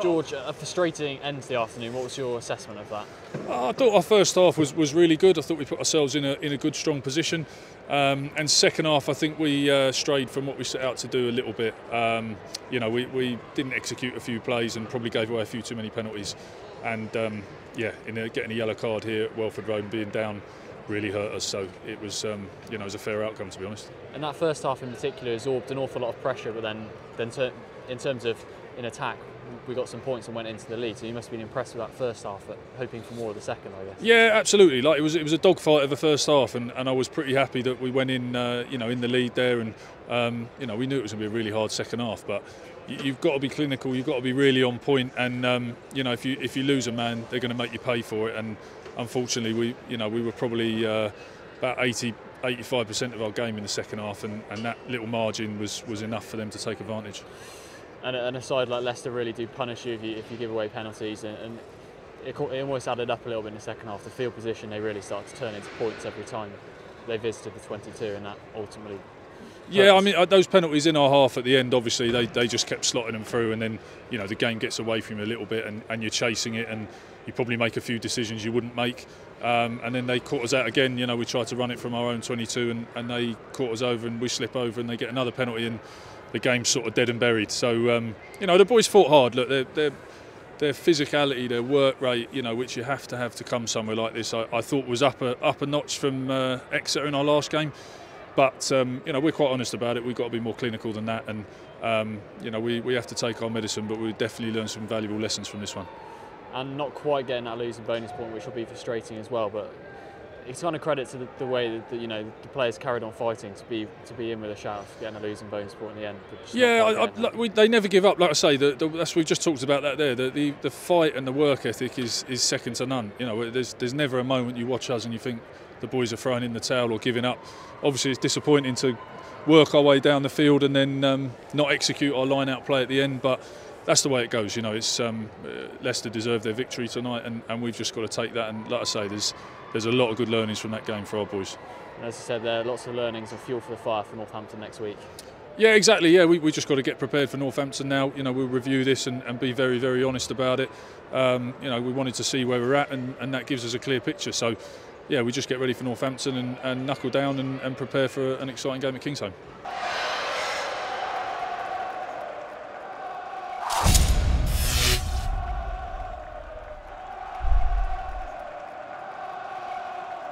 George, a frustrating end to the afternoon. What was your assessment of that? I thought our first half was, was really good. I thought we put ourselves in a, in a good, strong position. Um, and second half, I think we uh, strayed from what we set out to do a little bit. Um, you know, we, we didn't execute a few plays and probably gave away a few too many penalties. And um, yeah, in a, getting a yellow card here at Welford Road and being down really hurt us. So it was, um, you know, it was a fair outcome to be honest. And that first half in particular absorbed an awful lot of pressure, but then, then ter- in terms of in attack, we got some points and went into the lead. So you must have been impressed with that first half, but hoping for more of the second, I guess. Yeah, absolutely. Like it was, it was a dogfight of the first half, and, and I was pretty happy that we went in, uh, you know, in the lead there, and um, you know, we knew it was going to be a really hard second half, but you've got to be clinical. You've got to be really on point, and um, you know, if you if you lose a man, they're going to make you pay for it. And unfortunately, we, you know, we were probably uh, about 80. 85% of our game in the second half, and, and that little margin was, was enough for them to take advantage and, and a side like Leicester really do punish you if you, if you give away penalties and, and it, it, almost added up a little bit in the second half. The field position they really start to turn into points every time they visited the 22 and that ultimately yeah, I mean uh, those penalties in our half at the end. Obviously, they, they just kept slotting them through, and then you know the game gets away from you a little bit, and, and you're chasing it, and you probably make a few decisions you wouldn't make. Um, and then they caught us out again. You know, we tried to run it from our own 22, and, and they caught us over, and we slip over, and they get another penalty, and the game's sort of dead and buried. So um, you know the boys fought hard. Look, their, their, their physicality, their work rate, you know, which you have to have to come somewhere like this, I, I thought was up a up a notch from uh, Exeter in our last game. But um, you know we're quite honest about it. We've got to be more clinical than that, and um, you know we, we have to take our medicine, but we definitely learn some valuable lessons from this one. And not quite getting that losing bonus point, which will be frustrating as well. But it's kind of credit to the, the way that, that, you know the players carried on fighting to be to be in with a shout, getting a losing bonus point in the end. Yeah, I, I, we, they never give up. Like I say, the, the, that's we've just talked about that there. The, the, the fight and the work ethic is is second to none. You know, there's there's never a moment you watch us and you think the boys are throwing in the towel or giving up. Obviously, it's disappointing to work our way down the field and then um, not execute our line out play at the end, but that's the way it goes. You know, it's um, uh, Leicester deserve their victory tonight, and, and we've just got to take that. And like I say, there's there's a lot of good learnings from that game for our boys. And as I said, there are lots of learnings and fuel for the fire for Northampton next week. Yeah, exactly. Yeah, we, we just got to get prepared for Northampton now. You know, we'll review this and, and be very, very honest about it. Um, you know, we wanted to see where we're at, and, and that gives us a clear picture. So, yeah, we just get ready for Northampton and, and knuckle down and, and prepare for an exciting game at Kingsholm.